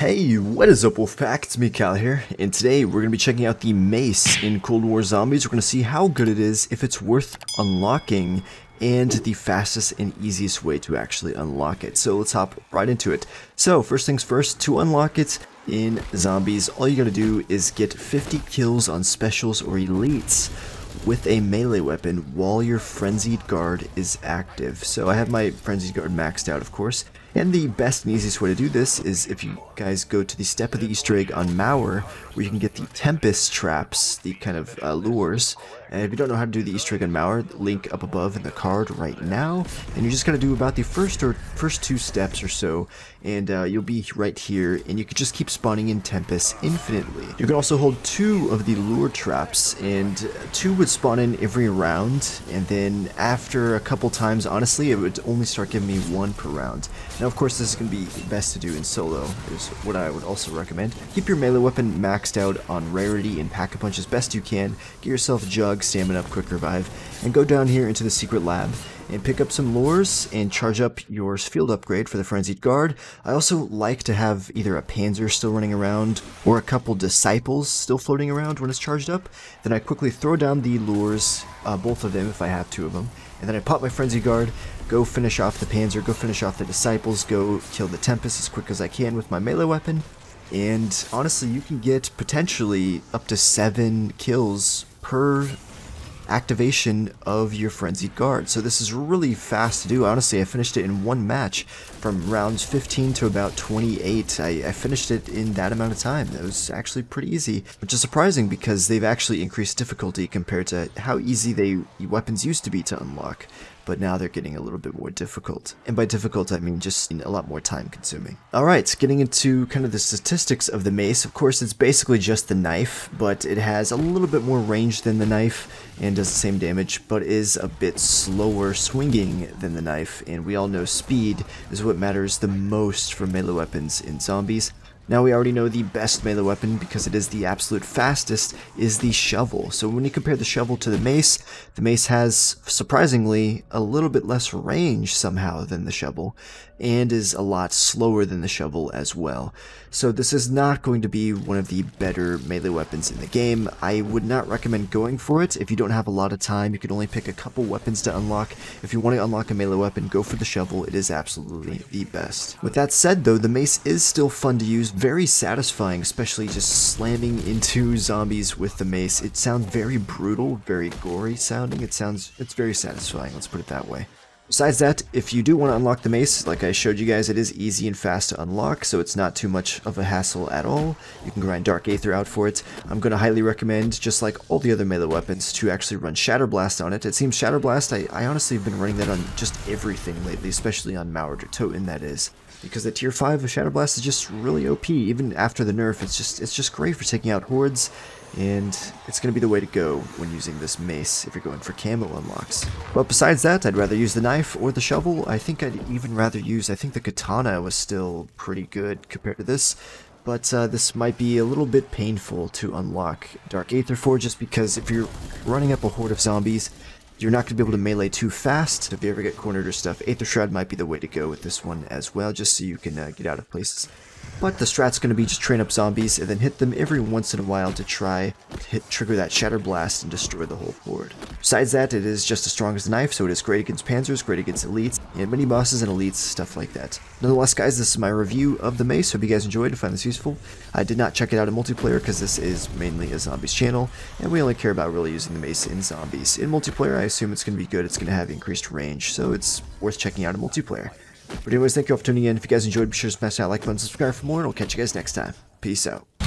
Hey, what is up Wolfpack? It's me Cal here, and today we're going to be checking out the Mace in Cold War Zombies. We're going to see how good it is, if it's worth unlocking, and the fastest and easiest way to actually unlock it. So let's hop right into it. So first things first, to unlock it in Zombies, all you got to do is get 50 kills on Specials or Elites with a melee weapon while your Frenzied Guard is active. So I have my Frenzied Guard maxed out, of course, and the best and easiest way to do this is if you guys go to the Step of the Easter Egg on Mauer, where you can get the Tempest traps, the kind of uh, lures. And if you don't know how to do the Easter egg on Mauer, link up above in the card right now. And you're just going to do about the first or first two steps or so, and uh, you'll be right here, and you can just keep spawning in Tempest infinitely. You can also hold two of the lure traps, and two would spawn in every round, and then after a couple times, honestly, it would only start giving me one per round. Now, of course, this is going to be best to do in solo, is what I would also recommend. Keep your melee weapon maxed out on rarity and pack-a-punch as best you can, get yourself jug, stamina up, quick revive, and go down here into the secret lab and pick up some lures and charge up your field upgrade for the Frenzied Guard. I also like to have either a Panzer still running around or a couple Disciples still floating around when it's charged up. Then I quickly throw down the lures, uh, both of them if I have two of them, and then I pop my Frenzied Guard, go finish off the Panzer, go finish off the Disciples, go kill the Tempest as quick as I can with my melee weapon, and honestly, you can get potentially up to seven kills per activation of your Frenzied Guard. So this is really fast to do. Honestly, I finished it in one match from rounds 15 to about 28. I, I finished it in that amount of time. It was actually pretty easy, which is surprising because they've actually increased difficulty compared to how easy they weapons used to be to unlock but now they're getting a little bit more difficult. And by difficult, I mean just a lot more time consuming. Alright, getting into kind of the statistics of the mace. Of course, it's basically just the knife, but it has a little bit more range than the knife and does the same damage, but is a bit slower swinging than the knife. And we all know speed is what matters the most for melee weapons in zombies. Now we already know the best melee weapon, because it is the absolute fastest, is the shovel. So when you compare the shovel to the mace, the mace has, surprisingly, a little bit less range somehow than the shovel, and is a lot slower than the shovel as well. So this is not going to be one of the better melee weapons in the game. I would not recommend going for it. If you don't have a lot of time, you can only pick a couple weapons to unlock. If you want to unlock a melee weapon, go for the shovel. It is absolutely the best. With that said though, the mace is still fun to use, very satisfying, especially just slamming into zombies with the mace. It sounds very brutal, very gory sounding. It sounds, it's very satisfying, let's put it that way. Besides that, if you do want to unlock the mace, like I showed you guys, it is easy and fast to unlock, so it's not too much of a hassle at all. You can grind Dark Aether out for it. I'm going to highly recommend, just like all the other melee weapons, to actually run Shatter Blast on it. It seems Shatter Blast, I, I honestly have been running that on just everything lately, especially on Mauer Toten, that is because the tier 5 of Shatter Blast is just really OP. Even after the nerf, it's just it's just great for taking out hordes and it's going to be the way to go when using this mace if you're going for camo unlocks. But besides that, I'd rather use the knife or the shovel. I think I'd even rather use, I think the katana was still pretty good compared to this, but uh, this might be a little bit painful to unlock Dark Aether for just because if you're running up a horde of zombies, you're not going to be able to melee too fast. If you ever get cornered or stuff, Aether Shroud might be the way to go with this one as well, just so you can uh, get out of places. But the strat's going to be just train up zombies and then hit them every once in a while to try to hit trigger that Shatter Blast and destroy the whole board. Besides that, it is just as strong as the knife, so it is great against panzers, great against elites, and mini bosses and elites, stuff like that. Nonetheless, guys, this is my review of the mace. Hope you guys enjoyed and find this useful. I did not check it out in multiplayer because this is mainly a zombies channel, and we only care about really using the mace in zombies. In multiplayer, I assume it's going to be good. It's going to have increased range, so it's worth checking out in multiplayer. But anyways, thank you all for tuning in. If you guys enjoyed, be sure to smash that like button, subscribe for more, and I'll catch you guys next time. Peace out.